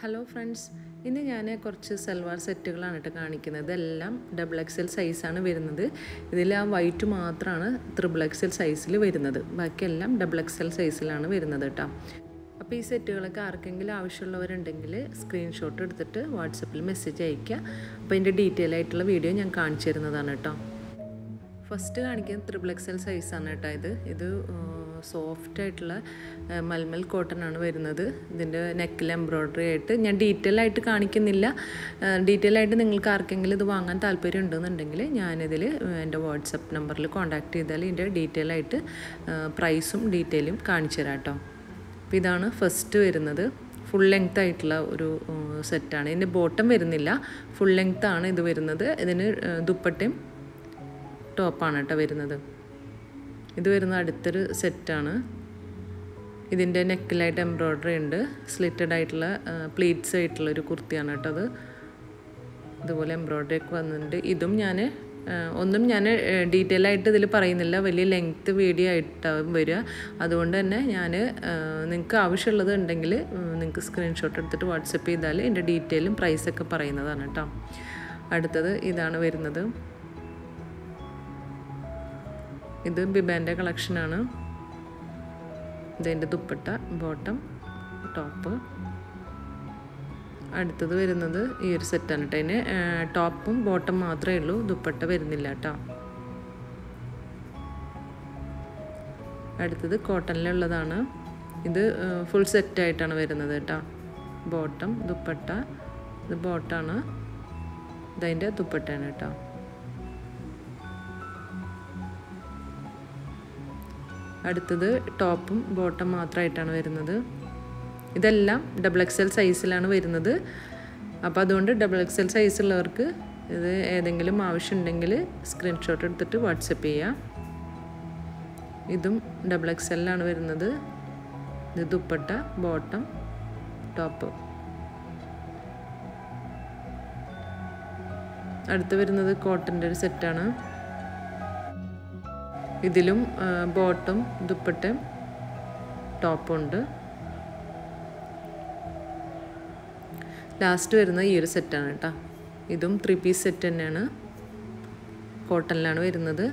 Hello friends ഇന്ന് ഞാൻ കുറച്ച് സൽവാർ സെറ്റുകളാണ് കേട്ടോ കാണിക്കുന്നത്. ഇതെല്ലാം ഡബിൾ എക്സ് എൽ സൈസാണ് വരുന്നത്. ഇതിൽ ആ വൈറ്റ് മാത്രമാണ് ത്രിബിൾ എക്സ് എൽ സൈസിൽ വരുന്നത്. ബാക്കിയെല്ലാം ഡബിൾ എക്സ് എൽ സൈസിലാണ് വരുന്നത് കേട്ടോ. അപ്പോൾ ഈ സെറ്റുകളൊക്കെ ആർക്കെങ്കിലും ആവശ്യമുള്ളവരുണ്ടെങ്കിൽ സ്ക്രീൻഷോട്ട് എടുത്തിട്ട് വാട്സപ്പിൽ മെസ്സേജ് അയയ്ക്കുക. അപ്പോൾ ഇതിന്റെ ഡീറ്റെയിൽ ആയിട്ടുള്ള വീഡിയോ ഞാൻ കാണിച്ചു തരുന്നതാണ് കേട്ടോ. ഫസ്റ്റ് കാണിക്കുന്നത് ത്രിബിൾ എക്സ് എൽ സൈസാണ് കേട്ടോ ഇത്. ഇത് സോഫ്റ്റ് ആയിട്ടുള്ള മൽമൽ കോട്ടൺ ആണ് വരുന്നത്. ഇതിന്റെ നെക്കിൽ എംബ്രോയ്ഡറി ആയിട്ട്. ഞാൻ ഡീറ്റെയിൽ ആയിട്ട് കാണിക്കുന്നില്ല. ഡീറ്റെയിൽ ആയിട്ട് നിങ്ങൾക്ക് ആർക്കെങ്കിലും ഇത് വാങ്ങാൻ താല്പര്യം ഉണ്ടെന്നുണ്ടെങ്കിൽ ഞാനിതിൽ എന്റെ വാട്സപ്പ് നമ്പറിൽ കോൺടാക്ട് ചെയ്താൽ ഇതിന്റെ ഡീറ്റെയിൽ ആയിട്ട് പ്രൈസും ഡീറ്റെയിലും കാണിച്ചു തരാം കേട്ടോ. അപ്പോൾ ഇതാണ് ഫസ്റ്റ് വരുന്നത്. ഫുൾ ലെങ്ത് ആയിട്ടുള്ള ഒരു സെറ്റാണ് ഇതിന്റെ ബോട്ടം വരുന്നില്ല. ഫുൾ ലെങ്ത് ആണ് ഇത് വരുന്നത്. ഇതിന് ദുപ്പട്ടയും ടോപ്പാണ് കേട്ടോ വരുന്നത്. ഇത് വരുന്ന അടുത്തൊരു സെറ്റാണ് ഇതിന്റെ നെക്കിലായിട്ട് എംബ്രോയ്ഡറി ഉണ്ട്. സ്ലിറ്റഡ് ആയിട്ടുള്ള പ്ലീറ്റ്സ് ആയിട്ടുള്ള ഒരു കുർത്തിയാണ് കേട്ടോ അത്. ഇതുപോലെ എംബ്രോയ്ഡറി ഒക്കെ വന്നിട്ടുണ്ട്. ഇതും ഞാൻ ഒന്നും ഞാൻ ഡീറ്റെയിൽ ആയിട്ട് ഇതിൽ പറയുന്നില്ല. വലിയ ലെങ്ത്ത് വീഡിയോ ആയിട്ടാവും വരിക. അതുകൊണ്ട് തന്നെ ഞാൻ നിങ്ങൾക്ക് ആവശ്യമുള്ളത് ഉണ്ടെങ്കിൽ നിങ്ങൾക്ക് സ്ക്രീൻഷോട്ട് എടുത്തിട്ട് വാട്സപ്പ് ചെയ്താൽ എന്റെ ഡീറ്റെയിലും പ്രൈസൊക്കെ പറയുന്നതാണ് കേട്ടോ. അടുത്തത് ഇതാണ് വരുന്നത്. ഇത് ബിബാന്റെ കളക്ഷനാണ്. ഇതിന്റെ ദുപ്പട്ട ബോട്ടം ടോപ്പ്. അടുത്തത് വരുന്നത് ഈ ഒരു സെറ്റാണ് കേട്ടോ. അതിന് ടോപ്പും ബോട്ടം മാത്രമേ ഉള്ളൂ. ദുപ്പട്ട വരുന്നില്ല കേട്ടോ. അടുത്തത് കോട്ടണിലുള്ളതാണ്. ഇത് ഫുൾ സെറ്റായിട്ടാണ് വരുന്നത് കേട്ടോ. ബോട്ടം ദുപ്പട്ട. ഇത് ബോട്ടാണ്. ഇതതിന്റെ ദുപ്പട്ടയാണ് കേട്ടോ. അടുത്തത് ടോപ്പും ബോട്ടം മാത്രമായിട്ടാണ് വരുന്നത്. ഇതെല്ലാം ഡബിൾ എക്സ് എൽ സൈസിലാണ് വരുന്നത്. അപ്പോൾ അതുകൊണ്ട് ഡബിൾ എക്സ് എൽ സൈസുള്ളവർക്ക് ഇത് ഏതെങ്കിലും ആവശ്യമുണ്ടെങ്കിൽ സ്ക്രീൻഷോട്ട് എടുത്തിട്ട് വാട്സപ്പ് ചെയ്യാം. ഇതും ഡബിൾ എക്സ് എല്ലാണ് വരുന്നത്. ഇത് ദുപ്പട്ട ബോട്ടം ടോപ്പ്. അടുത്ത് വരുന്നത് കോട്ടന്റെ ഒരു സെറ്റാണ് ഇതിലും ബോട്ടും ദുപ്പട്ടയും ടോപ്പുണ്ട്. ലാസ്റ്റ് വരുന്നത് ഈ ഒരു സെറ്റാണ് കേട്ടോ ഇതും ത്രീ പീസ് സെറ്റ് തന്നെയാണ്. കോട്ടണിലാണ് വരുന്നത്.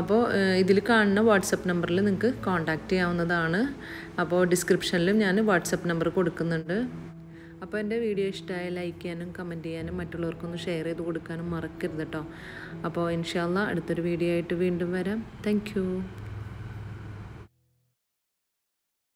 അപ്പോൾ ഇതിൽ കാണുന്ന വാട്സപ്പ് നമ്പറിൽ നിങ്ങൾക്ക് കോൺടാക്റ്റ് ചെയ്യാവുന്നതാണ്. അപ്പോൾ ഡിസ്ക്രിപ്ഷനിലും ഞാൻ വാട്സപ്പ് നമ്പർ കൊടുക്കുന്നുണ്ട്. അപ്പോൾ എന്റെ വീഡിയോ ഇഷ്ടമായ ലൈക്ക് ചെയ്യാനും കമന്റ് ചെയ്യാനും മറ്റുള്ളവർക്കൊന്ന് ഷെയർ ചെയ്ത് കൊടുക്കാനും മറക്കരുത് കേട്ടോ അപ്പോൾ ഇൻഷാല്ല അടുത്തൊരു വീഡിയോ ആയിട്ട് വീണ്ടും വരാം. താങ്ക്